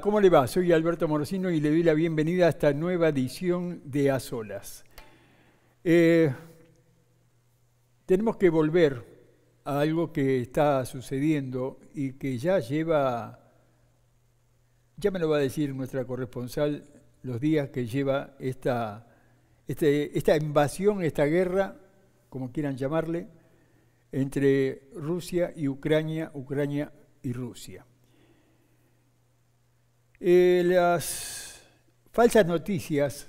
¿cómo le va? Soy Alberto Morosino y le doy la bienvenida a esta nueva edición de A Solas. Eh, tenemos que volver a algo que está sucediendo y que ya lleva, ya me lo va a decir nuestra corresponsal, los días que lleva esta, este, esta invasión, esta guerra, como quieran llamarle, entre Rusia y Ucrania, Ucrania y Rusia. Eh, las falsas noticias,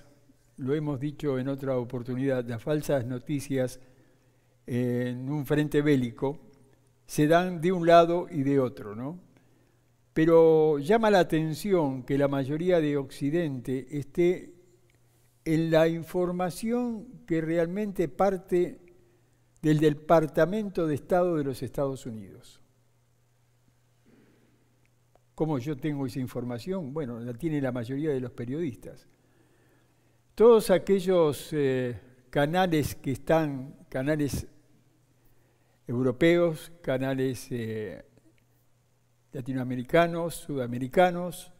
lo hemos dicho en otra oportunidad, las falsas noticias en un frente bélico se dan de un lado y de otro, ¿no? Pero llama la atención que la mayoría de Occidente esté en la información que realmente parte del Departamento de Estado de los Estados Unidos. ¿Cómo yo tengo esa información? Bueno, la tiene la mayoría de los periodistas. Todos aquellos eh, canales que están, canales europeos, canales eh, latinoamericanos, sudamericanos,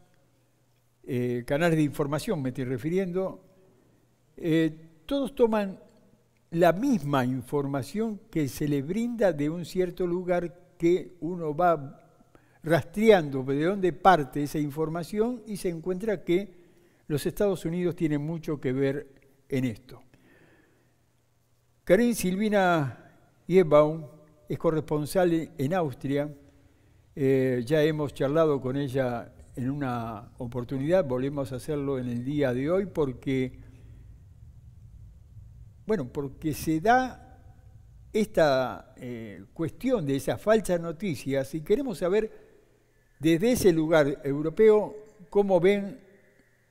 eh, canales de información me estoy refiriendo, todos toman la misma información que se le brinda de un cierto lugar que uno va rastreando de dónde parte esa información y se encuentra que los Estados Unidos tienen mucho que ver en esto. Karin Silvina Yebaum es corresponsal en Austria. Eh, ya hemos charlado con ella en una oportunidad, volvemos a hacerlo en el día de hoy porque, bueno, porque se da esta eh, cuestión de esas falsas noticias y queremos saber desde ese lugar europeo, ¿cómo ven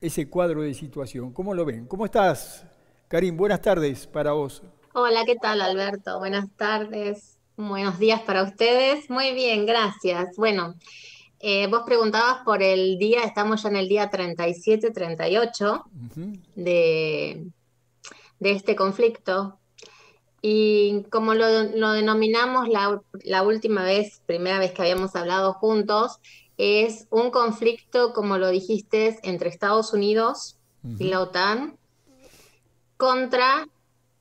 ese cuadro de situación? ¿Cómo lo ven? ¿Cómo estás, Karim? Buenas tardes para vos. Hola, ¿qué tal, Alberto? Buenas tardes. Buenos días para ustedes. Muy bien, gracias. Bueno, eh, vos preguntabas por el día, estamos ya en el día 37, 38 de, de este conflicto. Y como lo, denominamos la, última vez, primera vez que habíamos hablado juntos, es un conflicto, como lo dijiste, entre Estados Unidos y la OTAN contra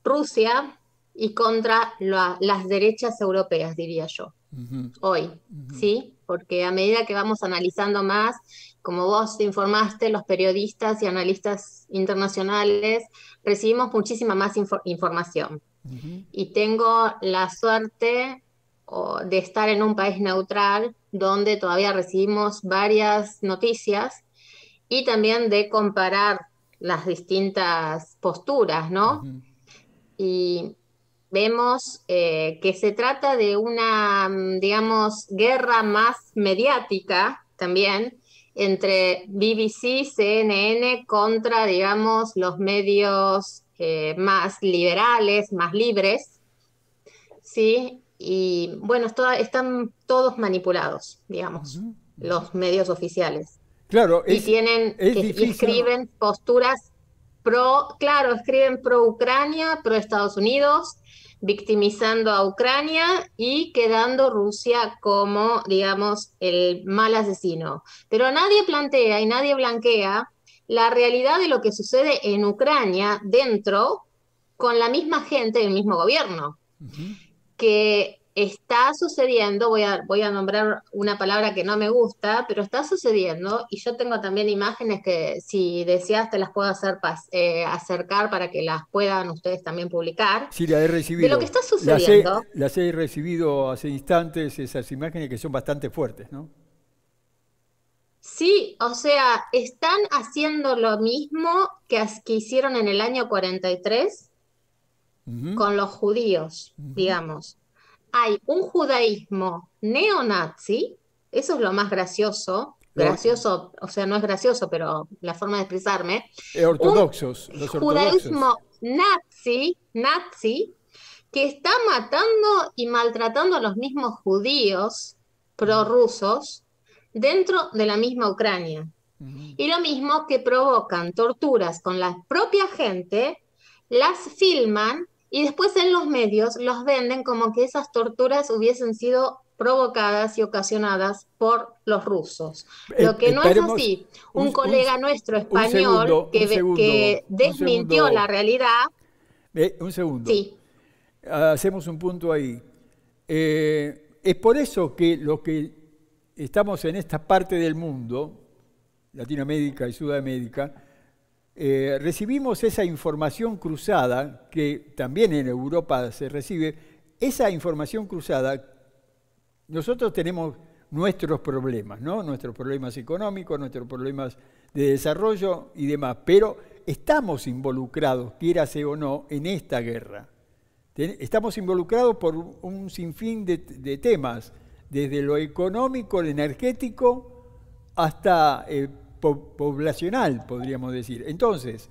Rusia y contra las derechas europeas, diría yo, hoy, ¿sí? Porque a medida que vamos analizando más, como vos informaste, los periodistas y analistas internacionales recibimos muchísima más información. Y tengo la suerte de estar en un país neutral donde todavía recibimos varias noticias y también de comparar las distintas posturas, ¿no? Y vemos eh, que se trata de una, digamos, guerra más mediática también entre BBC, CNN contra, digamos, los medios eh, más liberales, más libres, ¿sí? Y bueno, están todos manipulados, digamos, los medios oficiales. Claro, y tienen y escriben posturas pro, claro, escriben pro Ucrania, pro Estados Unidos, victimizando a Ucrania y quedando Rusia como, digamos, el mal asesino. Pero nadie plantea y nadie blanquea la realidad de lo que sucede en Ucrania dentro con la misma gente del mismo gobierno, que está sucediendo, voy a, voy a nombrar una palabra que no me gusta, pero está sucediendo, y yo tengo también imágenes que si deseas te las puedo hacer eh, acercar para que las puedan ustedes también publicar. Sí, la he recibido. De lo que está sucediendo. las he recibido hace instantes, esas imágenes que son bastante fuertes, ¿no? Sí, o sea, están haciendo lo mismo que, que hicieron en el año 43 con los judíos, digamos. Hay un judaísmo neonazi, eso es lo más gracioso, gracioso, o sea, no es gracioso, pero la forma de expresarme. Eh, ortodoxos, los Judaísmo nazi, nazi, que está matando y maltratando a los mismos judíos prorrusos dentro de la misma Ucrania. Y lo mismo que provocan torturas con la propia gente, las filman y después en los medios los venden como que esas torturas hubiesen sido provocadas y ocasionadas por los rusos. Eh, Lo que no es así. Un, colega nuestro español que, desmintió la realidad. Eh, un segundo. Sí. Hacemos un punto ahí. Eh, es por eso que los que estamos en esta parte del mundo, Latinoamérica y Sudamérica, recibimos esa información cruzada, que también en Europa se recibe, esa información cruzada nosotros tenemos nuestros problemas, ¿no? Nuestros problemas económicos, nuestros problemas de desarrollo y demás, pero estamos involucrados, quierase o no, en esta guerra. Estamos involucrados por un sinfín de, temas, desde lo económico, lo energético, hasta eh, poblacional, podríamos decir. Entonces,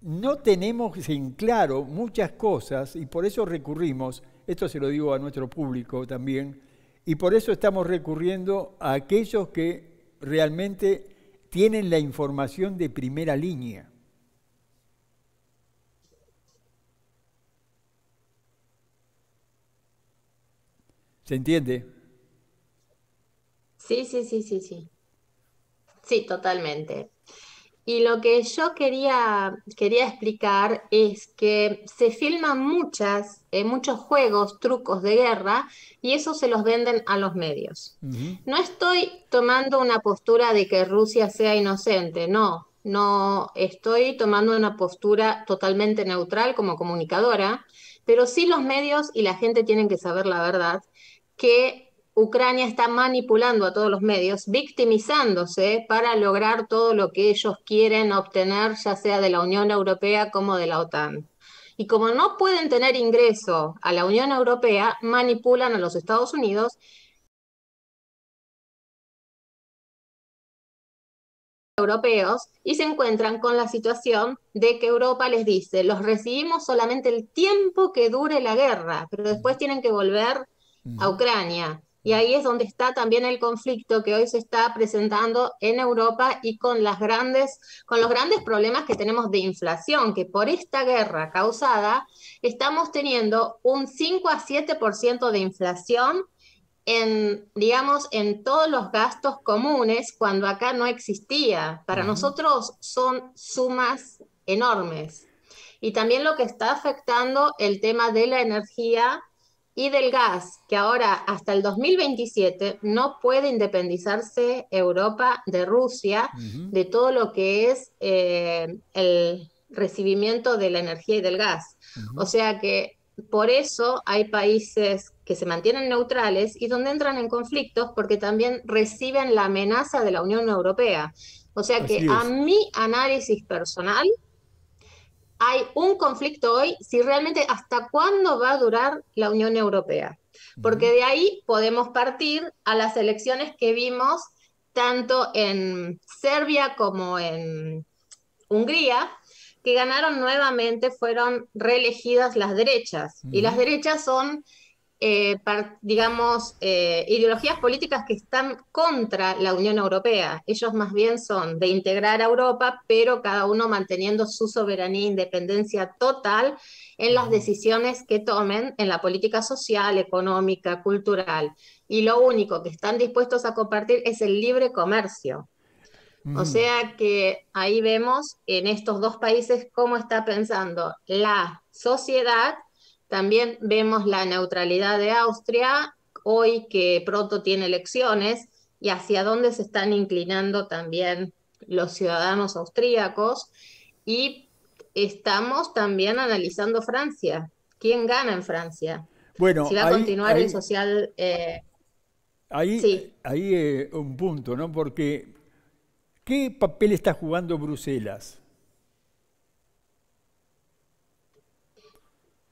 no tenemos en claro muchas cosas y por eso recurrimos esto se lo digo a nuestro público también. Y por eso estamos recurriendo a aquellos que realmente tienen la información de primera línea. ¿Se entiende? Sí, sí, sí, sí, sí. Sí, totalmente. Y lo que yo quería, quería explicar es que se filman muchas, eh, muchos juegos, trucos de guerra, y eso se los venden a los medios. No estoy tomando una postura de que Rusia sea inocente, no, no estoy tomando una postura totalmente neutral como comunicadora, pero sí los medios y la gente tienen que saber la verdad, que Ucrania está manipulando a todos los medios, victimizándose para lograr todo lo que ellos quieren obtener, ya sea de la Unión Europea como de la OTAN. Y como no pueden tener ingreso a la Unión Europea, manipulan a los Estados Unidos europeos y se encuentran con la situación de que Europa les dice, los recibimos solamente el tiempo que dure la guerra, pero después tienen que volver a Ucrania. Y ahí es donde está también el conflicto que hoy se está presentando en Europa y con, las grandes, con los grandes problemas que tenemos de inflación, que por esta guerra causada estamos teniendo un 5 a 7% de inflación en, digamos, en todos los gastos comunes cuando acá no existía. Para nosotros son sumas enormes. Y también lo que está afectando el tema de la energía y del gas, que ahora hasta el 2027 no puede independizarse Europa de Rusia, de todo lo que es eh, el recibimiento de la energía y del gas. O sea que por eso hay países que se mantienen neutrales y donde entran en conflictos porque también reciben la amenaza de la Unión Europea. O sea que a mi análisis personal, hay un conflicto hoy si realmente hasta cuándo va a durar la Unión Europea. Porque de ahí podemos partir a las elecciones que vimos tanto en Serbia como en Hungría, que ganaron nuevamente, fueron reelegidas las derechas. Y las derechas son eh, digamos, eh, ideologías políticas que están contra la Unión Europea. Ellos más bien son de integrar a Europa, pero cada uno manteniendo su soberanía e independencia total en las decisiones que tomen en la política social, económica, cultural. Y lo único que están dispuestos a compartir es el libre comercio. O sea que ahí vemos en estos dos países cómo está pensando la sociedad también vemos la neutralidad de Austria, hoy que pronto tiene elecciones, y hacia dónde se están inclinando también los ciudadanos austríacos. Y estamos también analizando Francia. ¿Quién gana en Francia? Bueno, si va a continuar el social. Eh, ahí ahí eh, un punto, ¿no? Porque ¿qué papel está jugando Bruselas?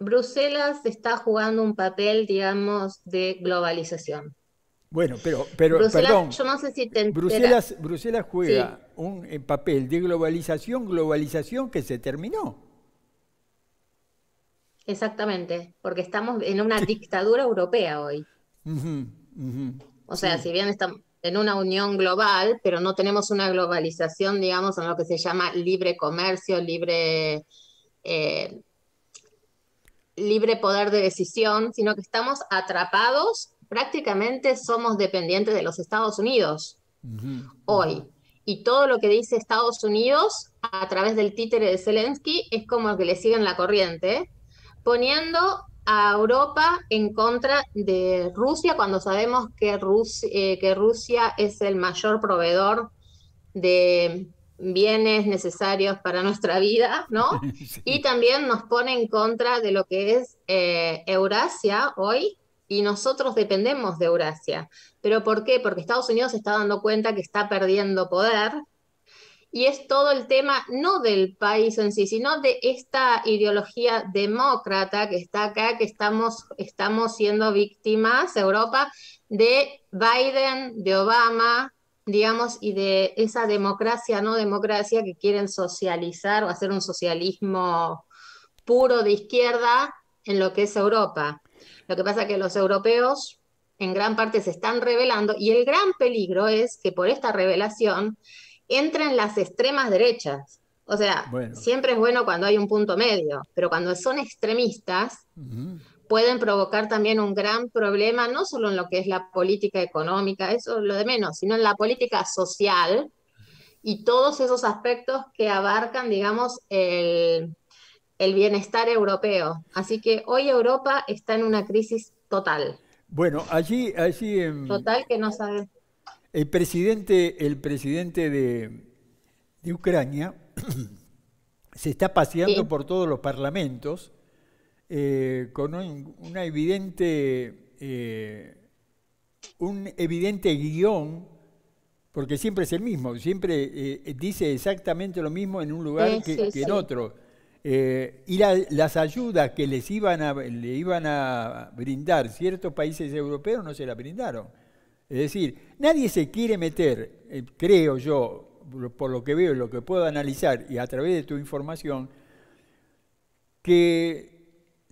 Bruselas está jugando un papel, digamos, de globalización. Bueno, pero, pero perdón, yo no sé si te Bruselas, Bruselas juega un eh, papel de globalización, globalización que se terminó. Exactamente, porque estamos en una dictadura europea hoy. o sea, si bien estamos en una unión global, pero no tenemos una globalización, digamos, en lo que se llama libre comercio, libre eh, libre poder de decisión, sino que estamos atrapados prácticamente somos dependientes de los Estados Unidos hoy. Y todo lo que dice Estados Unidos a través del títere de Zelensky es como que le siguen la corriente, poniendo a Europa en contra de Rusia cuando sabemos que, eh, que Rusia es el mayor proveedor de bienes necesarios para nuestra vida, ¿no? Y también nos pone en contra de lo que es eh, Eurasia hoy, y nosotros dependemos de Eurasia. ¿Pero por qué? Porque Estados Unidos se está dando cuenta que está perdiendo poder y es todo el tema no del país en sí, sino de esta ideología demócrata que está acá, que estamos, estamos siendo víctimas, Europa, de Biden, de Obama, digamos, y de esa democracia, no democracia, que quieren socializar o hacer un socialismo puro de izquierda en lo que es Europa. Lo que pasa es que los europeos en gran parte se están revelando y el gran peligro es que por esta revelación entran las extremas derechas. O sea, siempre es bueno cuando hay un punto medio, pero cuando son extremistas, pueden provocar también un gran problema, no solo en lo que es la política económica, eso es lo de menos, sino en la política social y todos esos aspectos que abarcan, digamos, el, el bienestar europeo. Así que hoy Europa está en una crisis total. Bueno, allí, allí en... Total que no sabe. El presidente, el presidente de, Ucrania se está paseando por todos los parlamentos eh, con una evidente, eh, un evidente guion, porque siempre es el mismo, siempre eh, dice exactamente lo mismo en un lugar que, en otro. y las ayudas que les iban a, le iban a brindar ciertos países europeos no se las brindaron. Es decir, nadie se quiere meter, creo yo, por lo que veo y lo que puedo analizar y a través de tu información, que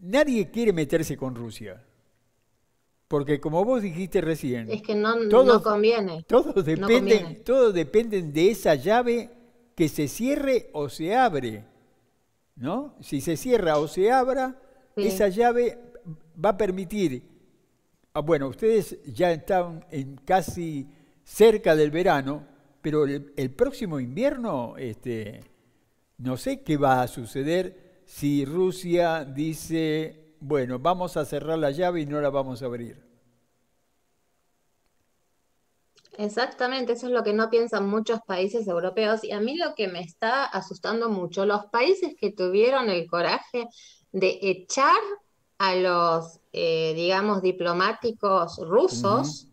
nadie quiere meterse con Rusia. Porque como vos dijiste recién, es que no, no conviene. Todos dependen, todos dependen de esa llave que se cierre o se abre. ¿No? Si se cierra o se abra, esa llave va a permitir Ah, bueno, ustedes ya están en casi cerca del verano, pero el, próximo invierno, este, no sé qué va a suceder si Rusia dice, bueno, vamos a cerrar la llave y no la vamos a abrir. Exactamente, eso es lo que no piensan muchos países europeos y a mí lo que me está asustando mucho, los países que tuvieron el coraje de echar a los, eh, digamos, diplomáticos rusos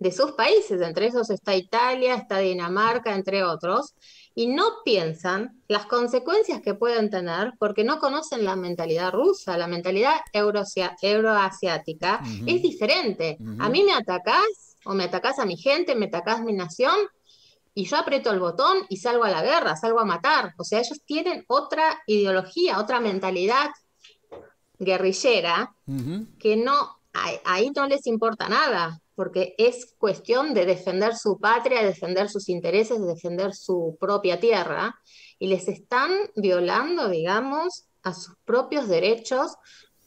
de sus países, entre esos está Italia, está Dinamarca, entre otros, y no piensan las consecuencias que pueden tener porque no conocen la mentalidad rusa, la mentalidad euroasiática es diferente. A mí me atacás o me atacás a mi gente, me atacás mi nación y yo aprieto el botón y salgo a la guerra, salgo a matar. O sea, ellos tienen otra ideología, otra mentalidad guerrillera, que no, ahí no les importa nada, porque es cuestión de defender su patria, de defender sus intereses, de defender su propia tierra, y les están violando, digamos, a sus propios derechos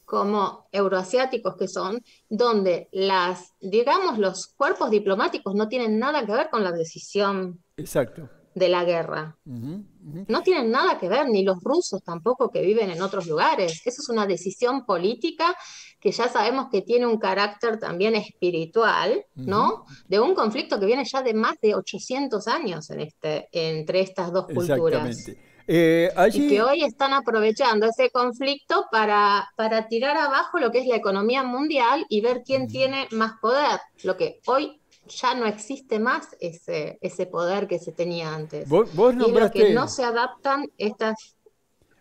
como euroasiáticos que son, donde las, digamos, los cuerpos diplomáticos no tienen nada que ver con la decisión Exacto de la guerra. No tienen nada que ver, ni los rusos tampoco que viven en otros lugares. Eso es una decisión política que ya sabemos que tiene un carácter también espiritual, ¿no? De un conflicto que viene ya de más de 800 años en este, entre estas dos culturas. Eh, y que hoy están aprovechando ese conflicto para, para tirar abajo lo que es la economía mundial y ver quién tiene más poder, lo que hoy ya no existe más ese, ese poder que se tenía antes. Vos, nombraste, y que no se adaptan estas...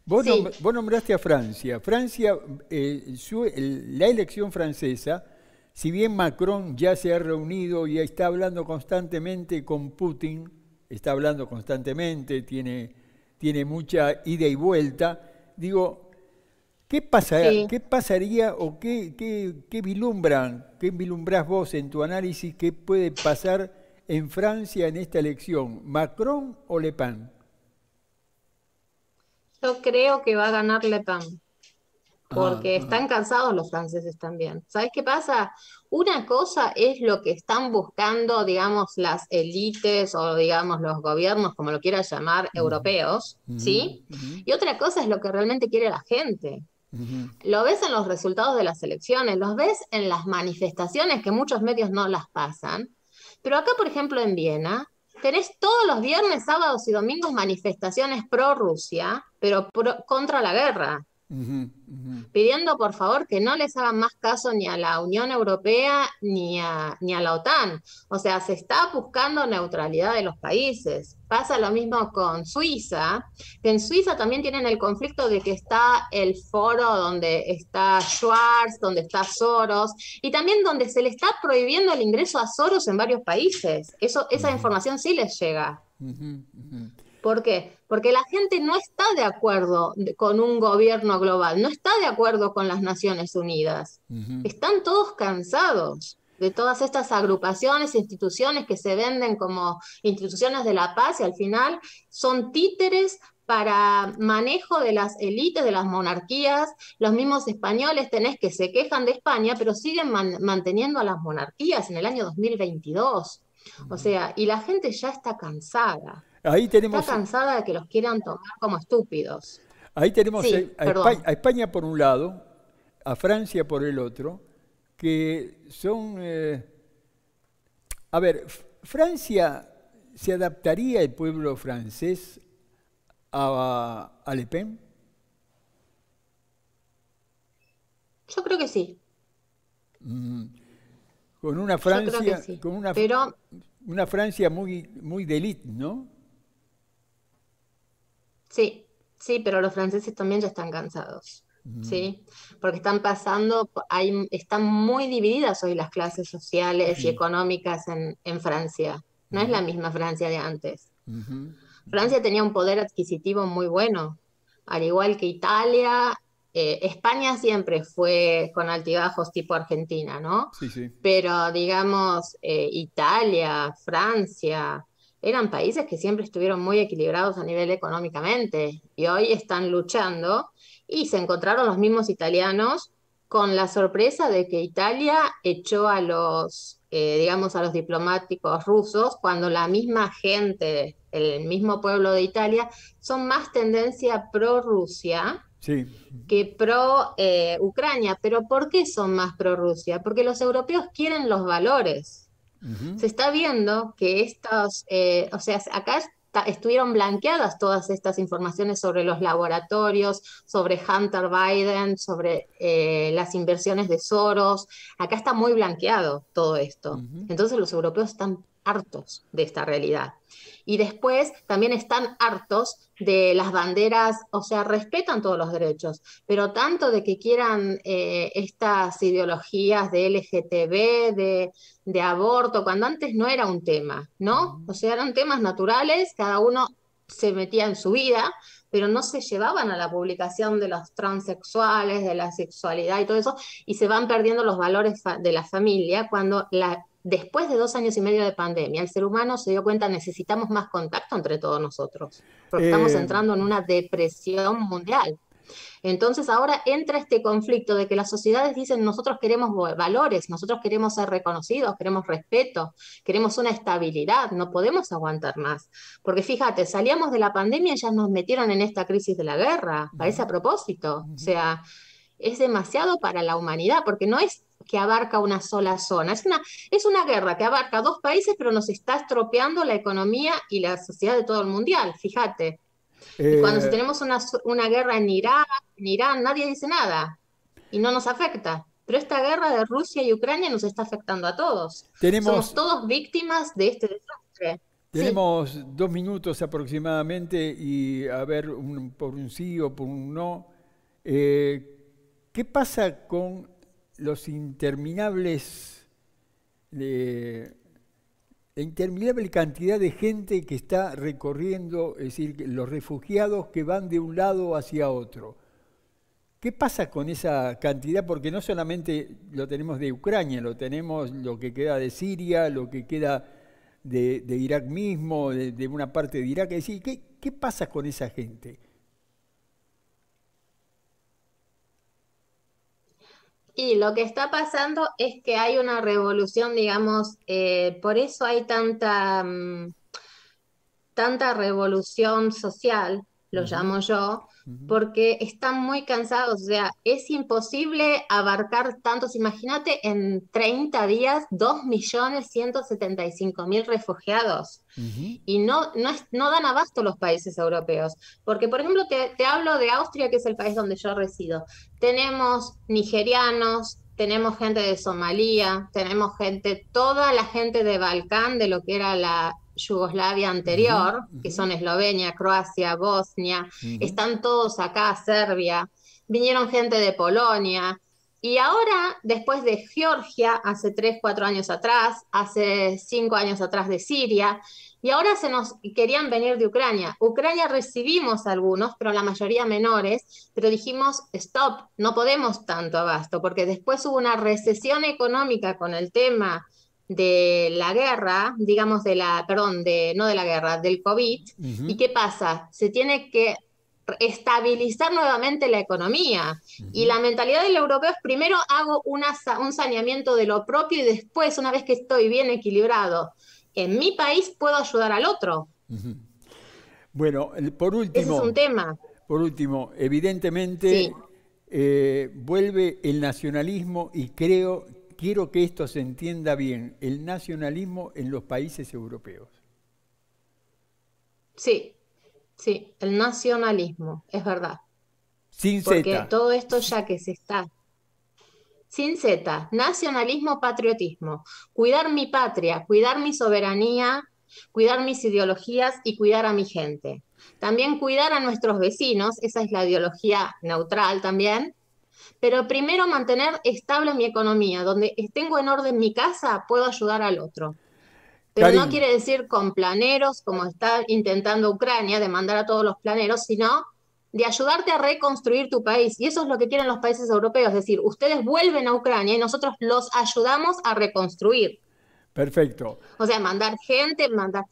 Vos, nombraste a Francia. Francia, eh, la elección francesa, si bien Macron ya se ha reunido y está hablando constantemente con Putin, está hablando constantemente, tiene, tiene mucha ida y vuelta, digo, ¿Qué, ¿Qué pasaría o qué, qué, qué vilumbran, qué vilumbras vos en tu análisis qué puede pasar en Francia en esta elección? ¿Macron o Le Pen? Yo creo que va a ganar Le Pen. porque están cansados los franceses también. ¿Sabes qué pasa? Una cosa es lo que están buscando, digamos, las élites o, digamos, los gobiernos, como lo quieras llamar, europeos, ¿sí? Y otra cosa es lo que realmente quiere la gente. Lo ves en los resultados de las elecciones, los ves en las manifestaciones que muchos medios no las pasan, pero acá, por ejemplo, en Viena, tenés todos los viernes, sábados y domingos manifestaciones pro Rusia, pero contra la guerra pidiendo por favor que no les hagan más caso ni a la Unión Europea ni a, ni a la OTAN. O sea, se está buscando neutralidad de los países. Pasa lo mismo con Suiza, que en Suiza también tienen el conflicto de que está el foro donde está Schwarz, donde está Soros, y también donde se le está prohibiendo el ingreso a Soros en varios países. Eso, esa información sí les llega. ¿Por qué? Porque la gente no está de acuerdo con un gobierno global, no está de acuerdo con las Naciones Unidas. Están todos cansados de todas estas agrupaciones, instituciones que se venden como instituciones de la paz y al final son títeres para manejo de las élites, de las monarquías. Los mismos españoles tenés que se quejan de España, pero siguen manteniendo a las monarquías en el año 2022. O sea, y la gente ya está cansada. Ahí tenemos, Está cansada de que los quieran tomar como estúpidos. Ahí tenemos a, España, por un lado, a Francia por el otro, que son... Eh, a ver, Francia, ¿se adaptaría el pueblo francés a, a Le Pen? Yo creo que sí. Mm. Con una Francia, con una, una Francia muy, muy de élite, ¿no? Sí, sí, pero los franceses también ya están cansados, ¿sí? Porque están pasando, hay, están muy divididas hoy las clases sociales y económicas en, Francia. No es la misma Francia de antes. Francia tenía un poder adquisitivo muy bueno, al igual que Italia. Eh, España siempre fue con altibajos tipo Argentina, ¿no? Sí, sí. Pero digamos, eh, Italia, Francia, eran países que siempre estuvieron muy equilibrados a nivel económicamente y hoy están luchando y se encontraron los mismos italianos con la sorpresa de que Italia echó a los, eh, digamos, a los diplomáticos rusos cuando la misma gente, el mismo pueblo de Italia, son más tendencia pro-Rusia que pro-Ucrania. Pero ¿por qué son más pro-Rusia? Porque los europeos quieren los valores se está viendo que estos, eh, o sea, acá estuvieron blanqueadas todas estas informaciones sobre los laboratorios, sobre Hunter Biden, sobre eh, las inversiones de Soros. Acá está muy blanqueado todo esto. Entonces los europeos están hartos de esta realidad. Y después también están hartos de las banderas, o sea, respetan todos los derechos, pero tanto de que quieran eh, estas ideologías de LGTB, de, de aborto, cuando antes no era un tema, ¿no? O sea, eran temas naturales, cada uno se metía en su vida, pero no se llevaban a la publicación de los transexuales, de la sexualidad y todo eso, y se van perdiendo los valores de la familia cuando la después de dos años y medio de pandemia, el ser humano se dio cuenta necesitamos más contacto entre todos nosotros, porque estamos eh, entrando en una depresión mundial. Entonces ahora entra este conflicto de que las sociedades dicen nosotros queremos valores, nosotros queremos ser reconocidos, queremos respeto, queremos una estabilidad, no podemos aguantar más. Porque fíjate, salíamos de la pandemia y ya nos metieron en esta crisis de la guerra, parece a propósito. O sea, es demasiado para la humanidad, porque no es que abarca una sola zona. Es una, es una guerra que abarca dos países, pero nos está estropeando la economía y la sociedad de todo el mundial, fíjate. cuando eh, tenemos una, una, guerra en Irak, en Irán, nadie dice nada y no nos afecta. Pero esta guerra de Rusia y Ucrania nos está afectando a todos. Somos todos víctimas de este desastre. Tenemos dos minutos aproximadamente y a ver por un sí o por un no. Eh, ¿Qué pasa con los interminables, la interminable cantidad de gente que está recorriendo, es decir, los refugiados que van de un lado hacia otro. ¿Qué pasa con esa cantidad? Porque no solamente lo tenemos de Ucrania, lo tenemos lo que queda de Siria, lo que queda de, Irak mismo, de, una parte de Irak. Es decir, ¿qué pasa con esa gente? Y lo que está pasando es que hay una revolución, digamos, eh, por eso hay tanta, mm, tanta revolución social, lo llamo yo, porque están muy cansados, o sea, es imposible abarcar tantos, imagínate en 30 días 2.175.000 refugiados. Y no, no, no, dan abasto los países europeos, porque por ejemplo te, te hablo de Austria, que es el país donde yo resido, tenemos nigerianos, tenemos gente de Somalia, tenemos gente, toda la gente de Balcán, de lo que era la Yugoslavia anterior, que son Eslovenia, Croacia, Bosnia, están todos acá, Serbia, vinieron gente de Polonia, y ahora, después de Georgia, hace tres, cuatro años atrás, hace cinco años atrás de Siria, y ahora se nos querían venir de Ucrania. Ucrania recibimos algunos, pero la mayoría menores, pero dijimos, stop, no podemos tanto abasto, porque después hubo una recesión económica con el tema de la guerra, digamos de la, perdón, de, no de la guerra, del COVID. ¿Y qué pasa? Se tiene que estabilizar nuevamente la economía. Y la mentalidad del europeo es primero hago una, un saneamiento de lo propio y después, una vez que estoy bien equilibrado en mi país, puedo ayudar al otro. Bueno, por último... Ese es un tema. Por último, evidentemente eh, vuelve el nacionalismo y creo quiero que esto se entienda bien, el nacionalismo en los países europeos. Sí, sí, el nacionalismo, es verdad. Sin Porque todo esto ya que se está. Sin Z, nacionalismo, patriotismo. Cuidar mi patria, cuidar mi soberanía, cuidar mis ideologías y cuidar a mi gente. También cuidar a nuestros vecinos, esa es la ideología neutral también, pero primero mantener estable mi economía, donde tengo en orden mi casa, puedo ayudar al otro. Pero no quiere decir con planeros, como está intentando Ucrania, de mandar a todos los planeros, sino de ayudarte a reconstruir tu país. Y eso es lo que quieren los países europeos, es decir, ustedes vuelven a Ucrania y nosotros los ayudamos a reconstruir. Perfecto. O sea, mandar gente, mandar,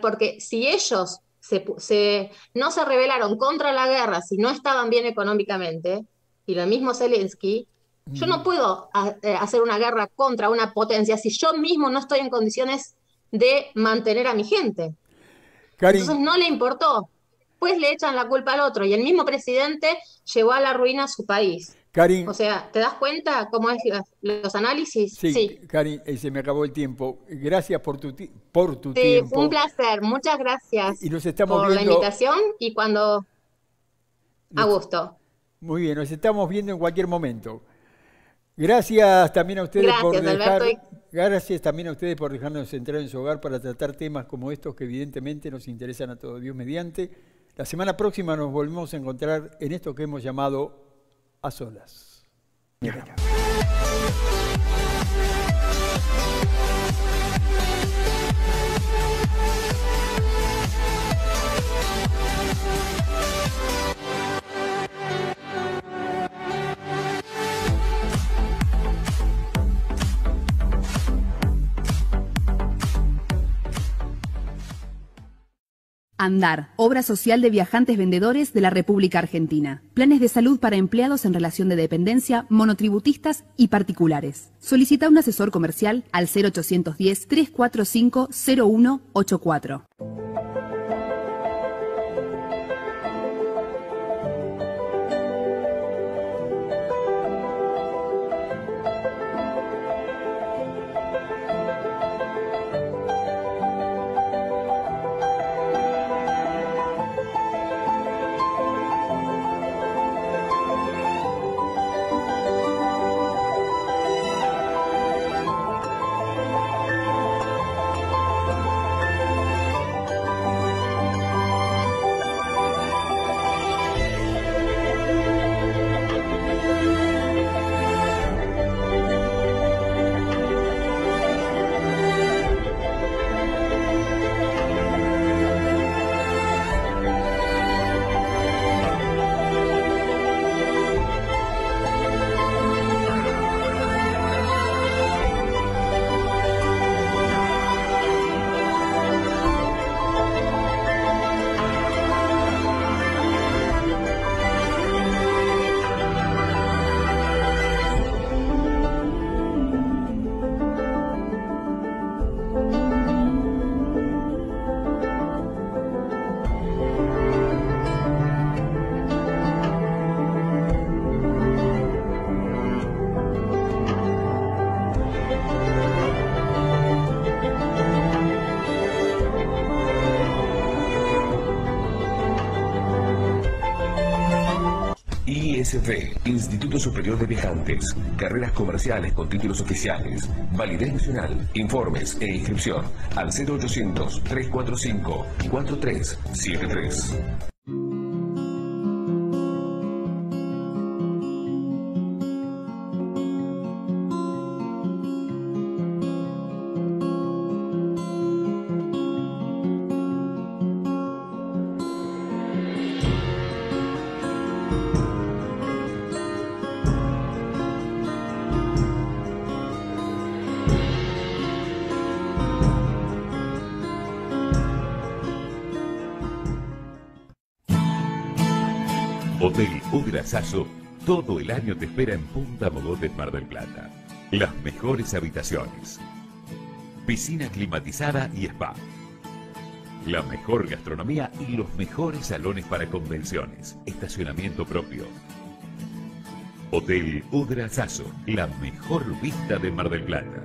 porque si ellos se, no se rebelaron contra la guerra, si no estaban bien económicamente, y lo mismo Zelensky, yo no puedo eh, hacer una guerra contra una potencia si yo mismo no estoy en condiciones de mantener a mi gente. Entonces no le importó. Pues le echan la culpa al otro y el mismo presidente llevó a la ruina a su país. Karin, o sea, ¿te das cuenta cómo es los análisis? Sí, sí. Karin, eh, se me acabó el tiempo. Gracias por tu, por tu tiempo. un placer. Muchas gracias y nos estamos por la invitación y cuando... A gusto. Muy bien, nos estamos viendo en cualquier momento. Gracias también a ustedes por dejar, gracias también a ustedes por dejarnos entrar en su hogar para tratar temas como estos que evidentemente nos interesan a todos. Dios mediante. La semana próxima nos volvemos a encontrar en esto que hemos llamado a solas. Andar, obra social de viajantes vendedores de la República Argentina. Planes de salud para empleados en relación de dependencia, monotributistas y particulares. Solicita un asesor comercial al 0810 345 0184. Instituto Superior de Viajantes. Carreras comerciales con títulos oficiales. Validez nacional. Informes e inscripción al 0800 345 4373. Hotel Udrasazo, todo el año te espera en Punta Mogotes, Mar del Plata. Las mejores habitaciones. Piscina climatizada y spa. La mejor gastronomía y los mejores salones para convenciones. Estacionamiento propio. Hotel Udrasazo, la mejor vista de Mar del Plata.